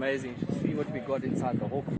amazing. See what we got inside the hook.